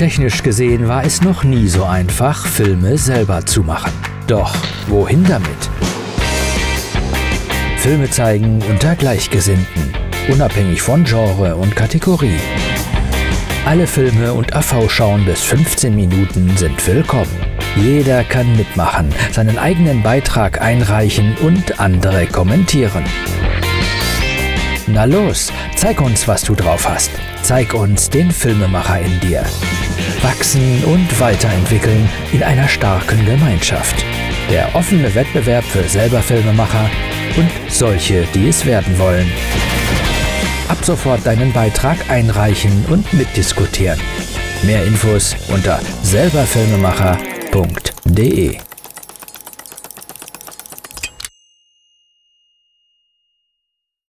Technisch gesehen war es noch nie so einfach, Filme selber zu machen. Doch wohin damit? Filme zeigen unter Gleichgesinnten, unabhängig von Genre und Kategorie. Alle Filme und AV-Schauen bis 15 Minuten sind willkommen. Jeder kann mitmachen, seinen eigenen Beitrag einreichen und andere kommentieren. Na los, zeig uns, was du drauf hast. Zeig uns den Filmemacher in dir. Wachsen und weiterentwickeln in einer starken Gemeinschaft. Der offene Wettbewerb für selber Filmemacher und solche, die es werden wollen. Ab sofort deinen Beitrag einreichen und mitdiskutieren. Mehr Infos unter selberfilmemacher.de